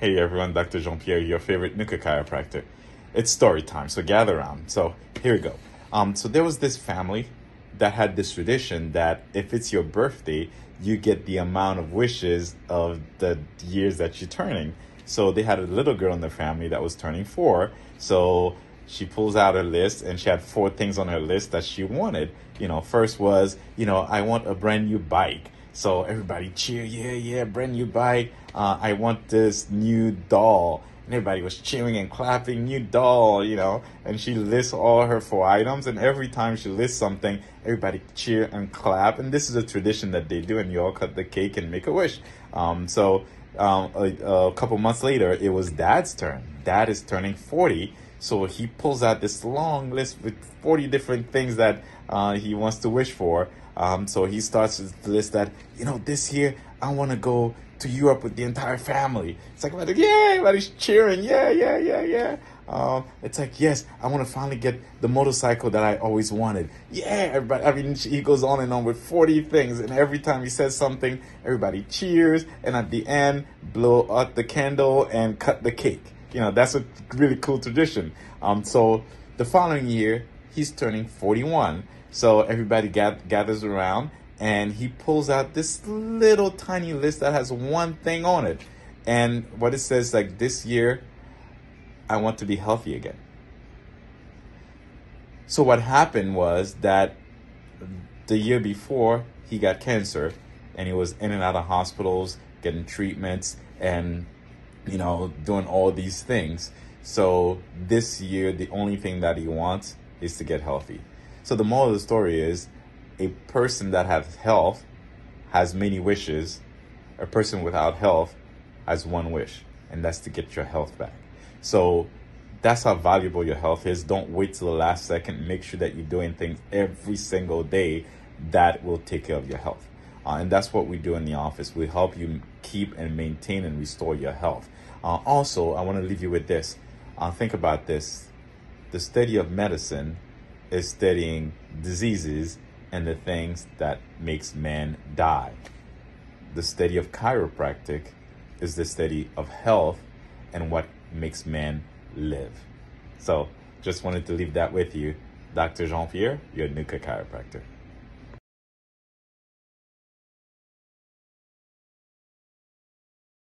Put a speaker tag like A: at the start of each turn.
A: Hey everyone, Dr. Jean Pierre, your favorite NUCCA chiropractor. It's story time, so gather around. So here we go. Um, so there was this family that had this tradition that if it's your birthday, you get the amount of wishes of the years that you're turning. So they had a little girl in the family that was turning four. So she pulls out her list and she had four things on her list that she wanted. You know, first was, you know, I want a brand new bike. So everybody cheer, yeah, yeah, brand new bike. Uh, I want this new doll. And everybody was cheering and clapping, new doll, you know. And she lists all her four items. And every time she lists something, everybody cheer and clap. And this is a tradition that they do. And you all cut the cake and make a wish. Um, so um, a, a couple months later, it was dad's turn. Dad is turning 40. So he pulls out this long list with 40 different things that uh, he wants to wish for. Um, so he starts to list that, you know, this year I want to go to Europe with the entire family. It's like, yeah, everybody's cheering. Yeah, yeah, yeah, yeah. Um, it's like, yes, I want to finally get the motorcycle that I always wanted. Yeah, everybody. I mean, he goes on and on with 40 things, and every time he says something, everybody cheers, and at the end, blow out the candle and cut the cake. You know, that's a really cool tradition. Um, so the following year, he's turning 41. So everybody gathers around and he pulls out this little tiny list that has one thing on it. And what it says, like, this year, I want to be healthy again. So what happened was that the year before, he got cancer and he was in and out of hospitals, getting treatments and, you know, doing all these things. So this year, the only thing that he wants is to get healthy. So the moral of the story is a person that has health has many wishes. A person without health has one wish, and that's to get your health back. So that's how valuable your health is. Don't wait till the last second. Make sure that you're doing things every single day that will take care of your health. Uh, and that's what we do in the office. We help you keep and maintain and restore your health. Uh, also, I want to leave you with this. Uh, think about this. The study of medicine is studying diseases and the things that makes man die. The study of chiropractic is the study of health and what makes man live. So just wanted to leave that with you. Dr. Jean-Pierre, your NUCCA chiropractor.